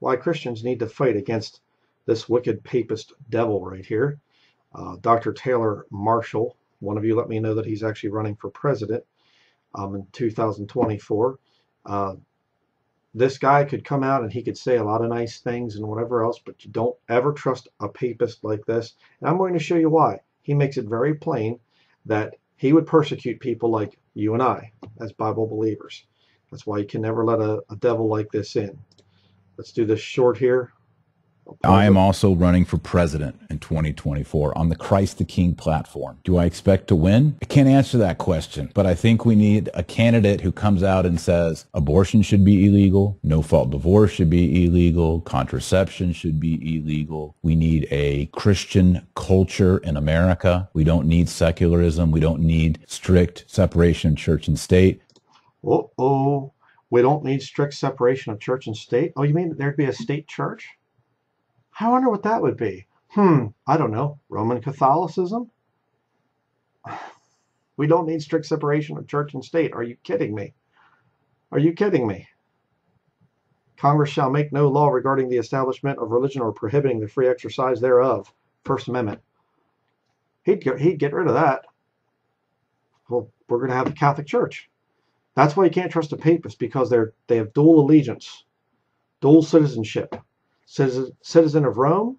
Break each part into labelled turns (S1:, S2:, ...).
S1: why Christians need to fight against this wicked papist devil right here. Uh, Dr. Taylor Marshall, one of you let me know that he's actually running for president um, in 2024. Uh, this guy could come out and he could say a lot of nice things and whatever else, but you don't ever trust a papist like this. And I'm going to show you why. He makes it very plain that he would persecute people like you and I as Bible believers. That's why you can never let a, a devil like this in. Let's do this short here.
S2: I am also running for president in 2024 on the Christ the King platform. Do I expect to win? I can't answer that question, but I think we need a candidate who comes out and says abortion should be illegal, no fault divorce should be illegal, contraception should be illegal. We need a Christian culture in America. We don't need secularism. We don't need strict separation of church and state.
S1: Oh, oh, we don't need strict separation of church and state. Oh, you mean there'd be a state church? I wonder what that would be. Hmm, I don't know. Roman Catholicism? We don't need strict separation of church and state. Are you kidding me? Are you kidding me? Congress shall make no law regarding the establishment of religion or prohibiting the free exercise thereof. First Amendment. He'd get, he'd get rid of that. Well, we're going to have the Catholic Church. That's why you can't trust a papist because they're they have dual allegiance, dual citizenship citizen, citizen of Rome,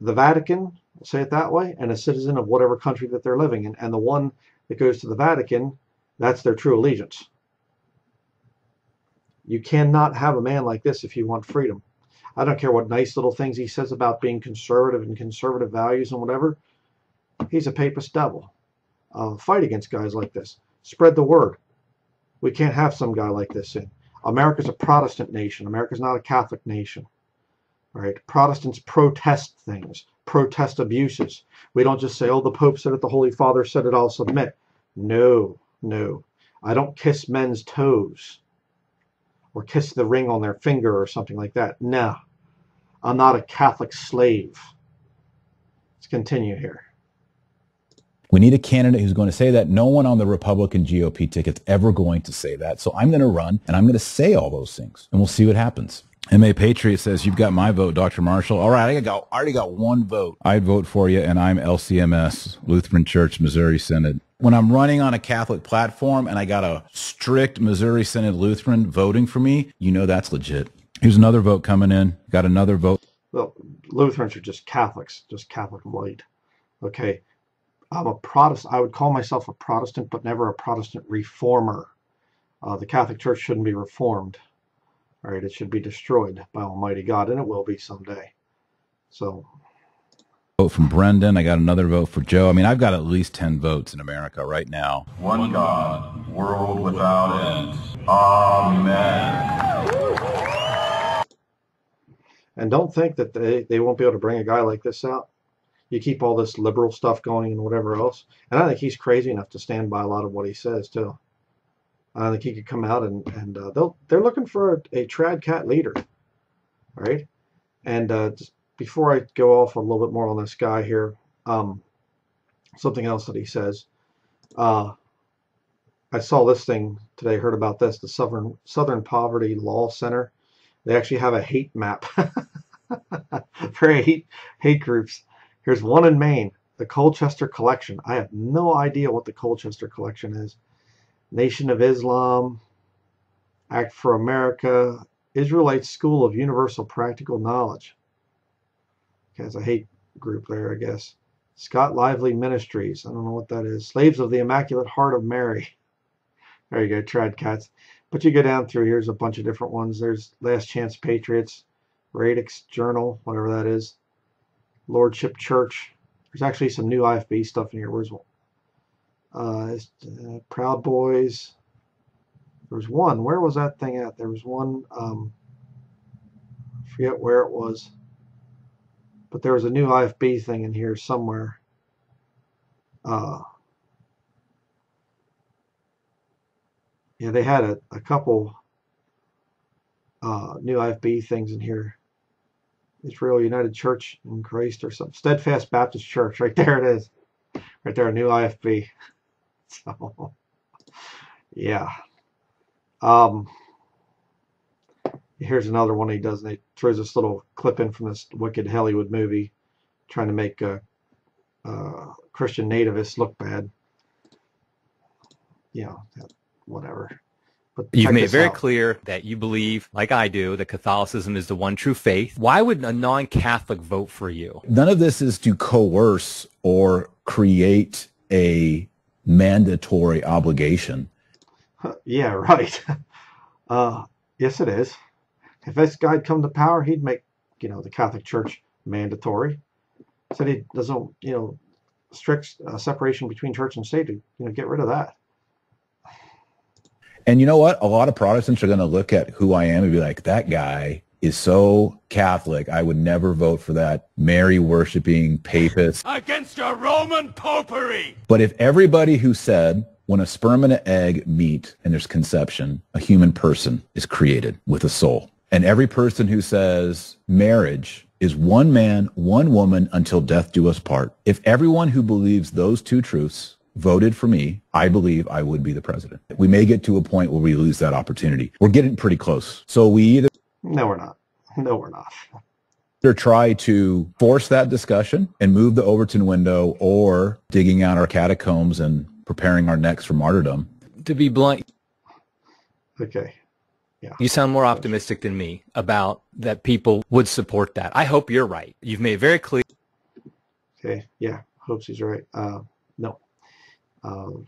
S1: the Vatican, say it that way, and a citizen of whatever country that they're living in. And the one that goes to the Vatican, that's their true allegiance. You cannot have a man like this if you want freedom. I don't care what nice little things he says about being conservative and conservative values and whatever. He's a papist devil. Uh, fight against guys like this. Spread the word. We can't have some guy like this in. America's a Protestant nation. America's not a Catholic nation. Right? Protestants protest things, protest abuses. We don't just say, oh, the Pope said it, the Holy Father said it, I'll submit. No, no. I don't kiss men's toes or kiss the ring on their finger or something like that. No. I'm not a Catholic slave. Let's continue here.
S2: We need a candidate who's going to say that. No one on the Republican GOP ticket's ever going to say that. So I'm going to run and I'm going to say all those things and we'll see what happens. MA Patriot says, You've got my vote, Dr. Marshall. All right, I, got, I already got one vote. I'd vote for you, and I'm LCMS, Lutheran Church, Missouri Synod. When I'm running on a Catholic platform and I got a strict Missouri Synod Lutheran voting for me, you know that's legit. Here's another vote coming in. Got another vote.
S1: Well, Lutherans are just Catholics, just Catholic light. Okay. I'm a Protestant. I would call myself a Protestant, but never a Protestant reformer. Uh, the Catholic Church shouldn't be reformed. All right, it should be destroyed by Almighty God, and it will be someday. So.
S2: Vote from Brendan. I got another vote for Joe. I mean, I've got at least 10 votes in America right now.
S3: One God, world without end. Amen.
S1: And don't think that they, they won't be able to bring a guy like this out. You keep all this liberal stuff going and whatever else. And I think he's crazy enough to stand by a lot of what he says, too. I think he could come out and and uh, they'll they're looking for a, a trad cat leader, all right. And uh, just before I go off a little bit more on this guy here, um, something else that he says. Uh, I saw this thing today. Heard about this? The Southern Southern Poverty Law Center. They actually have a hate map for hate hate groups. Here's one in Maine, the Colchester Collection. I have no idea what the Colchester Collection is. Nation of Islam, Act for America, Israelite School of Universal Practical Knowledge. Okay, it's a hate group there, I guess. Scott Lively Ministries. I don't know what that is. Slaves of the Immaculate Heart of Mary. There you go, trad cats. But you go down through here's a bunch of different ones. There's Last Chance Patriots, Radix Journal, whatever that is. Lordship Church. There's actually some new IFB stuff in here. Where's uh, uh, Proud Boys. There was one. Where was that thing at? There was one. Um, I forget where it was. But there was a new IFB thing in here somewhere. Uh, yeah, they had a, a couple uh, new IFB things in here. Israel United Church in Christ or something. Steadfast Baptist Church. Right there it is. Right there, a new IFB. So, yeah. Um, here's another one he does, he throws this little clip in from this wicked Hollywood movie, trying to make uh, Christian nativists look bad. You know, whatever. But
S4: You've made it very
S1: out.
S4: clear that you believe, like I do, that Catholicism is the one true faith. Why would a non-Catholic vote for you?
S2: None of this is to coerce or create a mandatory obligation.
S1: Yeah, right. Uh, yes, it is. If this guy'd come to power, he'd make, you know, the Catholic Church mandatory. Said he doesn't, you know, strict uh, separation between church and state to, you know, get rid of that.
S2: And you know what? A lot of Protestants are going to look at who I am and be like, that guy is so Catholic. I would never vote for that Mary worshiping papist.
S3: Against a Roman popery!
S2: But if everybody who said when a sperm and an egg meet and there's conception, a human person is created with a soul. And every person who says marriage is one man, one woman until death do us part. If everyone who believes those two truths voted for me, I believe I would be the president. We may get to a point where we lose that opportunity. We're getting pretty close. So we either
S1: No, we're not. No, we're not.
S2: either try to force that discussion and move the Overton window or digging out our catacombs and preparing our necks for martyrdom.
S4: To be blunt,
S1: Okay. Yeah.
S4: You sound more optimistic than me about that people would support that. I hope you're right. You've made it very clear.
S1: Okay. Yeah. Hopes he's right. Uh, no. Um,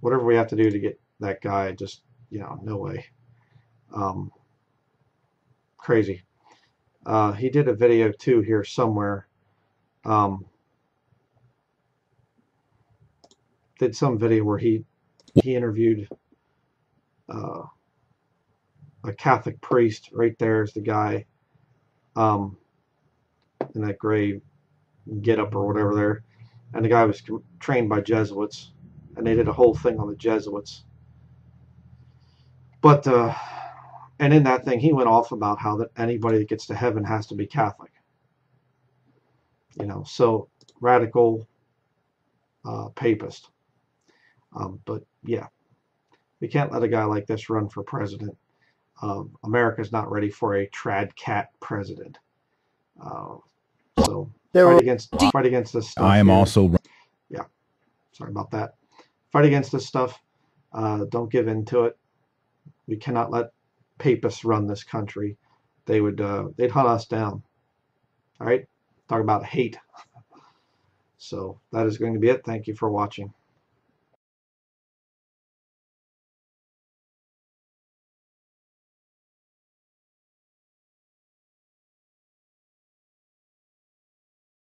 S1: whatever we have to do to get that guy, just, you know, no way. Um, crazy. Uh, he did a video too here somewhere. Um, did some video where he he interviewed uh, a Catholic priest. Right there is the guy um, in that gray get up or whatever there, and the guy was trained by Jesuits, and they did a whole thing on the Jesuits. But uh, and in that thing, he went off about how that anybody that gets to heaven has to be Catholic. You know, so radical uh, papist. Um, but yeah, we can't let a guy like this run for president. Um, America's not ready for a trad cat president. Uh, so
S5: There
S1: fight
S5: were-
S1: against fight against this stuff.
S2: I am
S1: here.
S2: also yeah.
S1: sorry about that. Fight against this stuff. Uh, don't give in to it. We cannot let papists run this country. They would uh, they'd hunt us down. All right. Talk about hate. So that is going to be it. Thank you for watching.